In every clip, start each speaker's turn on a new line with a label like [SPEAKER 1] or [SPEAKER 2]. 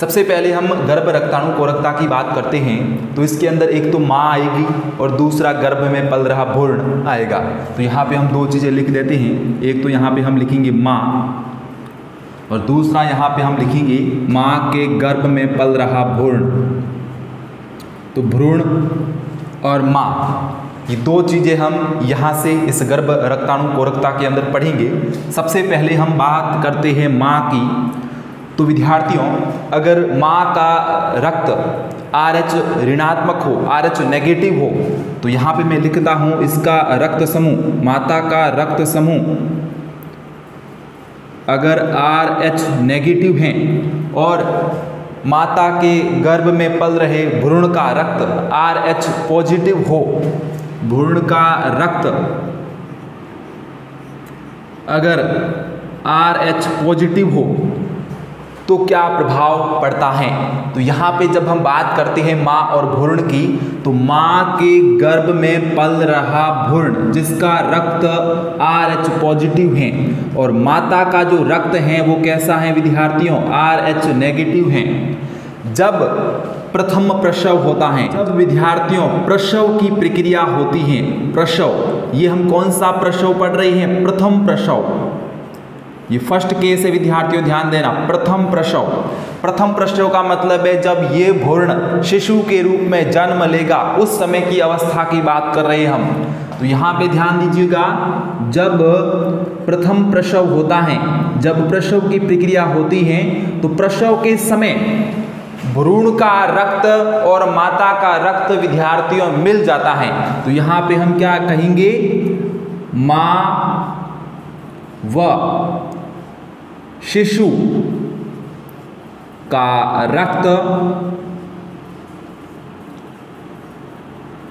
[SPEAKER 1] सबसे पहले हम गर्भ रक्ताणु कोरकता की बात करते हैं तो इसके अंदर एक तो माँ आएगी और दूसरा गर्भ में पल रहा भूर्ण आएगा। तो यहाँ पे हम दो चीज़ें लिख देते हैं। एक तो यहाँ पे हम लिखेंगे माँ और दूसरा यहाँ पे हम लिखेंगे माँ के गर्भ में पल रहा भ्रूण। तो भ्रूण और माँ, ये दो चीज़ें हम यहाँ से इस गर्भ रक्ताणु कोरकता के अंदर पढ़ेंगे। सबसे पहले हम बात करते हैं माँ की तो विद्यार्थियों, अगर माँ का रक्त आर एच ऋणात्मक हो आर एच नेगेटिव हो तो यहाँ पे मैं लिखता हूँ इसका रक्त समूह, माता का रक्त समूह। अगर आर एच नेगेटिव हैं और माता के गर्भ में पल रहे भ्रूण का रक्त आर एच पॉजिटिव हो, भ्रूण का रक्त। अगर आर एच पॉजिटिव हो तो क्या प्रभाव पड़ता है? तो यहाँ पे जब हम बात करते हैं माँ और भ्रूण की तो माँ के गर्भ में पल रहा भ्रूण, जिसका रक्त आर एच पॉजिटिव है। और माता का जो रक्त है, वो कैसा है विद्यार्थियों? आर एच नेगेटिव है। जब प्रथम प्रसव होता है, जब विद्यार्थियों प्रसव की प्रक्रिया होती है, प्रसव, ये हम कौन सा प्रसव पढ़ रहे हैं? प्रथम प्रसव। ये फ़र्स्ट केस है, विद्यार्थियों, ध्यान देना। प्रथम प्रसव प्रथम प्रसव का मतलब है, जब ये भ्रूण शिशु के रूप में जन्म लेगा, उस समय की अवस्था की बात कर रहे हैं हम। तो यहाँ पे ध्यान दीजिएगा, जब प्रथम प्रसव होता है, जब प्रसव की प्रक्रिया होती है तो प्रसव के समय भ्रूण का रक्त और माता का रक्त विद्यार्थियों मिल जाता है। तो यहाँ पे हम क्या कहेंगे? माँ व शिशु का रक्त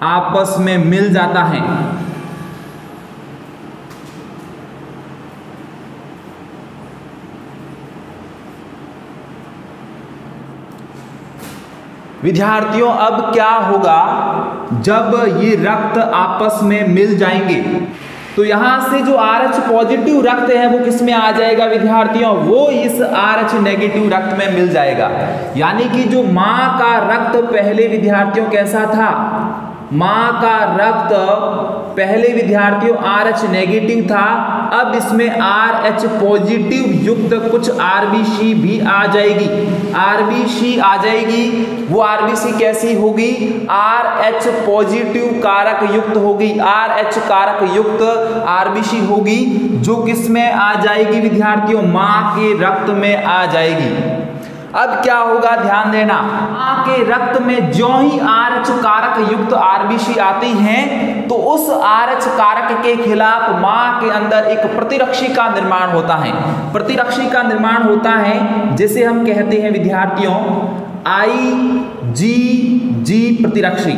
[SPEAKER 1] आपस में मिल जाता है। विद्यार्थियों, अब क्या होगा जब ये रक्त आपस में मिल जाएँगे? तो यहाँ से जो आर एच पॉजिटिव रक्त है, वो किसमें आ जाएगा विद्यार्थियों? वो इस आर एच नेगेटिव रक्त में मिल जाएगा। यानी कि जो माँ का रक्त पहले विद्यार्थियों कैसा था? माँ का रक्त पहले विद्यार्थियों आर एच नेगेटिव था, अब इसमें आर एच पॉजिटिव युक्त कुछ आर बी सी भी आ जाएगी। आर बी सी आ जाएगी, वो आर बी सी कैसी होगी? आर एच पॉजिटिव कारक युक्त होगी। आर एच कारक युक्त आर बी सी होगी, जो किसमें आ जाएगी विद्यार्थियों? माँ के रक्त में आ जाएगी। अब क्या होगा ध्यान देना? माँ के रक्त में जो ही आर एच कारक युक्त आरबीसी आती हैं तो उस आर एच कारक के खिलाफ माँ के अंदर एक प्रतिरक्षी का निर्माण होता है। प्रतिरक्षी का निर्माण होता है, जिसे हम कहते हैं विद्यार्थियों आई जी जी प्रतिरक्षी।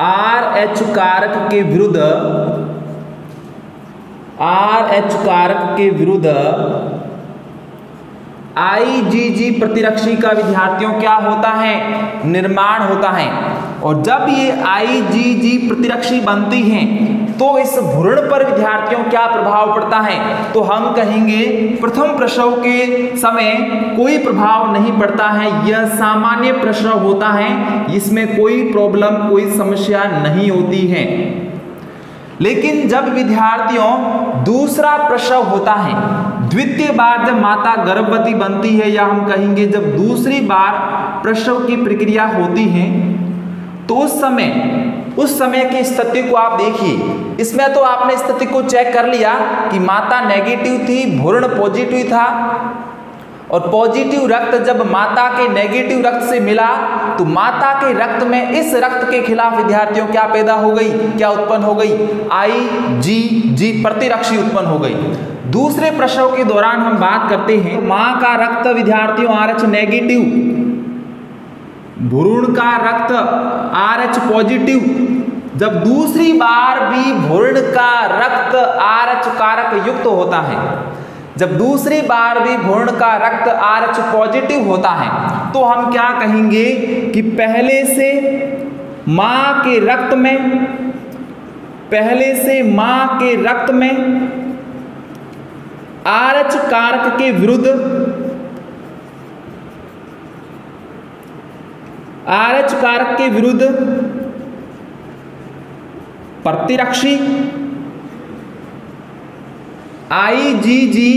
[SPEAKER 1] आर एच कारक के विरुद्ध आर एच कारक के विरुद्ध आईजीजी प्रतिरक्षी का विद्यार्थियों क्या होता है? निर्माण होता है। और जब ये आईजीजी प्रतिरक्षी बनती हैं तो इस भ्रूण पर विद्यार्थियों क्या प्रभाव पड़ता है? तो हम कहेंगे, प्रथम प्रसव के समय कोई प्रभाव नहीं पड़ता है। यह सामान्य प्रसव होता है इसमें कोई प्रॉब्लम कोई समस्या नहीं होती है। लेकिन जब विद्यार्थियों, दूसरा प्रसव होता है, द्वितीय बार जब माता गर्भवती बनती है या हम कहेंगे जब दूसरी बार प्रसव की प्रक्रिया होती है तो उस समय उस समय की स्थिति को आप देखिए। इसमें तो आपने स्थिति को चेक कर लिया कि माता नेगेटिव थी, भ्रूण पॉजिटिव था और पॉजिटिव रक्त जब माता के नेगेटिव रक्त से मिला तो माता के रक्त में इस रक्त के खिलाफ विद्यार्थियों क्या पैदा हो गई? क्या उत्पन्न हो गई? आई जी जी प्रतिरक्षी उत्पन्न हो गई। दूसरे प्रसव के दौरान हम बात करते हैं, माँ का रक्त विद्यार्थियों आर एच नेगेटिव भ्रूण का रक्त आर एच पॉजिटिव जब दूसरी बार भी भ्रूण का रक्त आर एच कारक युक्त होता है जब दूसरी बार भी भ्रूण का रक्त आर एच पॉजिटिव होता है तो हम क्या कहेंगे कि पहले से माँ के रक्त में, पहले से माँ के रक्त में आर एच कारक के विरुद्ध आर एच कारक के विरुद्ध प्रतिरक्षी आई जी जी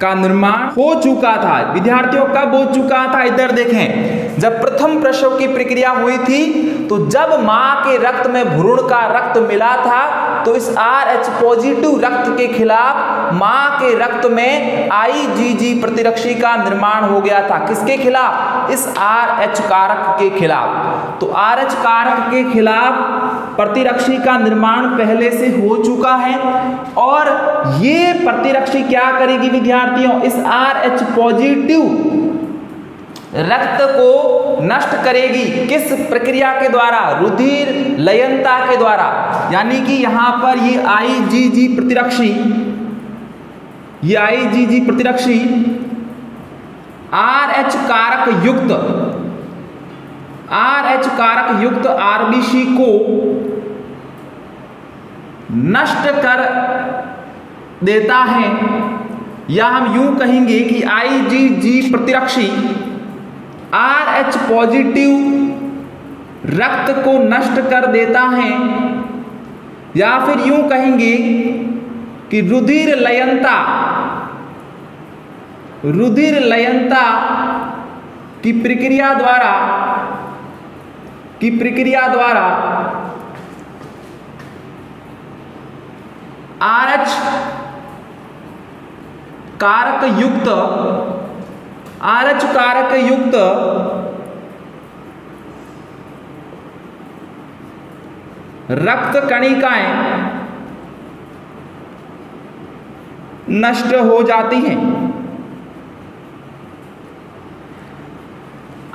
[SPEAKER 1] का निर्माण हो चुका था। विद्यार्थियों, कब हो चुका था? इधर देखें। जब प्रथम प्रसव की प्रक्रिया हुई थी तो जब माँ के रक्त में भ्रूण का रक्त मिला था तो इस आर एच पॉजिटिव रक्त के खिलाफ माँ के रक्त में आईजीजी प्रतिरक्षी का निर्माण हो गया था। किसके खिलाफ? इस आर एच कारक के खिलाफ। तो आर एच कारक के खिलाफ प्रतिरक्षी का निर्माण पहले से हो चुका है और ये प्रतिरक्षी क्या करेगी विद्यार्थियों? इस आर एच पॉजिटिव रक्त को नष्ट करेगी। किस प्रक्रिया के द्वारा? रुधिर लयनता के द्वारा। यानी कि यहाँ पर ये आईजीजी प्रतिरक्षी, ये आईजीजी प्रतिरक्षी आर एच कारक युक्त आर एच कारक युक्त आरबीसी को नष्ट कर देता है। या हम यूँ कहेंगे कि आईजीजी प्रतिरक्षी आर एच पॉजिटिव रक्त को नष्ट कर देता है। या फिर यूँ कहेंगे कि रुधिर लयनता रुधिर लयनता की प्रक्रिया द्वारा की प्रक्रिया द्वारा आर एच कारक युक्त आर एच कारक युक्त रक्त कणिकाएँ नष्ट हो जाती हैं।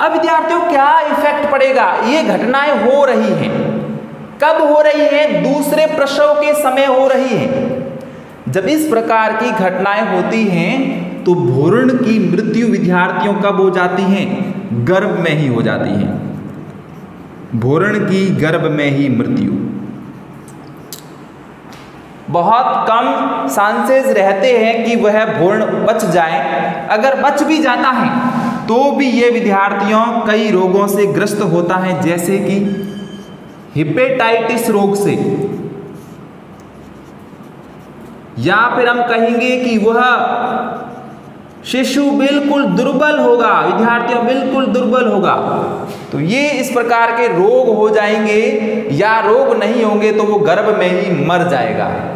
[SPEAKER 1] अब विद्यार्थियों, क्या इफ़ेक्ट पड़ेगा? ये घटनाएँ हो रही हैं। कब हो रही हैं? दूसरे प्रसव के समय हो रही हैं। जब इस प्रकार की घटनाएँ होती हैं तो भ्रूण की मृत्यु विद्यार्थियों कब हो जाती हैं? गर्भ में ही हो जाती है। भ्रूण की गर्भ में ही मृत्यु। बहुत कम चांसेस रहते हैं कि वह भ्रूण बच जाए। अगर बच भी जाता है तो भी ये विद्यार्थियों कई रोगों से ग्रस्त होता है, जैसे कि हिपेटाइटिस रोग से। या फिर हम कहेंगे कि वह शिशु बिल्कुल दुर्बल होगा, विद्यार्थियों बिल्कुल दुर्बल होगा। तो ये इस प्रकार के रोग हो जाएँगे, या रोग नहीं होंगे तो वो गर्भ में ही मर जाएगा।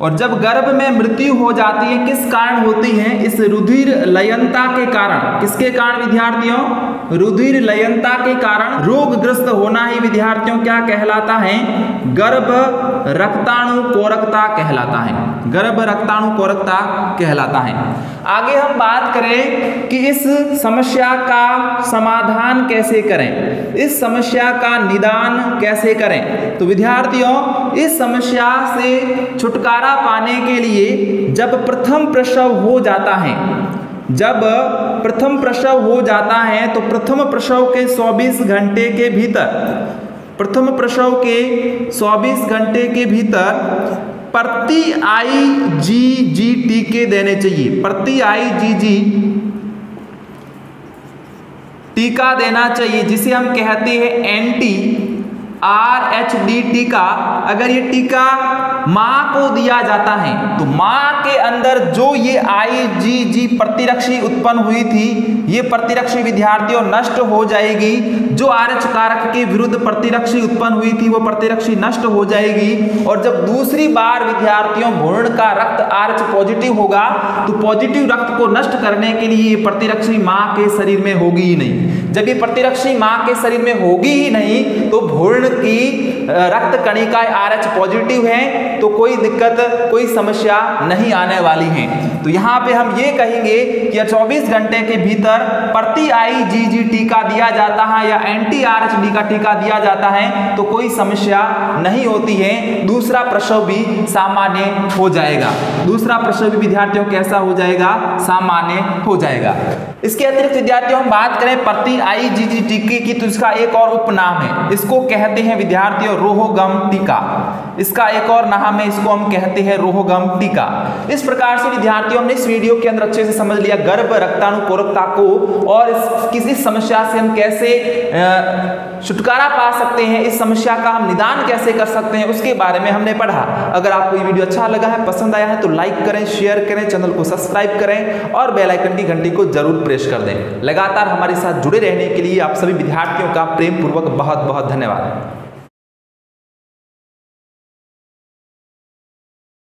[SPEAKER 1] और जब गर्भ में मृत्यु हो जाती है, किस कारण होती है? इस रुधिर लयनता के कारण। किसके कारण, विद्यार्थियों? रुधिर लयनता के कारण रोगग्रस्त होना ही विद्यार्थियों क्या कहलाता है? गर्भ रक्ताणु कोरकता कहलाता है। गर्भ रक्ताणु कोरकता कहलाता है। आगे हम बात करें कि इस समस्या का समाधान कैसे करें? इस समस्या का निदान कैसे करें? तो विद्यार्थियों, इस समस्या से छुटकारा पाने के लिए जब प्रथम प्रसव हो जाता है, जब प्रथम प्रसव हो जाता है तो प्रथम प्रसव के 24 घंटे के भीतर, प्रथम प्रसव के 24 घंटे के भीतर प्रति आई जी जी टीके देने चाहिए। प्रति आई जी जी टीका देना चाहिए, जिसे हम कहते हैं एंटी आर एच डी टीका अगर ये टीका माँ को दिया जाता है तो माँ के अंदर जो ये आई जी जी प्रतिरक्षी उत्पन्न हुई थी, ये प्रतिरक्षी विद्यार्थियों नष्ट हो जाएगी। जो आर एच कारक के विरुद्ध प्रतिरक्षी उत्पन्न हुई थी, वो प्रतिरक्षी नष्ट हो जाएगी। और जब दूसरी बार विद्यार्थियों भ्रूण का रक्त आर एच पॉजिटिव होगा तो पॉजिटिव रक्त को नष्ट करने के लिए ये प्रतिरक्षी माँ के शरीर में होगी ही नहीं। जब ये प्रतिरक्षी माँ के शरीर में होगी ही नहीं तो भूर्ण की रक्त कणिका आर एच पॉजिटिव है तो कोई दिक्कत, कोई समस्या नहीं आने वाली है। तो यहाँ पे हम ये कहेंगे कि 24 घंटे के भीतर प्रति आई जी जी टीका दिया जाता है या एंटी आर एच डी का टीका दिया जाता है तो कोई समस्या नहीं होती है। दूसरा प्रसव भी सामान्य हो जाएगा। दूसरा प्रसव भी विद्यार्थियों कैसा हो जाएगा? सामान्य हो जाएगा। इसके अतिरिक्त विद्यार्थियों, हम बात करें प्रति आई जी जी टीके की तो इसका एक और उपनाम है। इसको कहते हैं विद्यार्थियों रोहोगम टीका। इसका एक और नाम है, इसको हम कहते हैं रोहोगम टीका। इस प्रकार से विद्यार्थियों, हमने इस वीडियो के अंदर अच्छे से समझ लिया गर्भ, रक्तानुपूरकता को, और किसी समस्या से हम कैसे छुटकारा पा सकते हैं, इस समस्या का हम निदान कैसे कर सकते हैं, उसके बारे में हमने पढ़ा। अगर आपको ये वीडियो अच्छा लगा है, पसंद आया है तो लाइक करें, शेयर करें, चैनल को सब्सक्राइब करें, और बेल आइकन की घंटी को ज़रूर प्रेस कर दें। लगातार हमारे साथ जुड़े रहने के लिए आप सभी विद्यार्थियों का प्रेम पूर्वक बहुत बहुत धन्यवाद।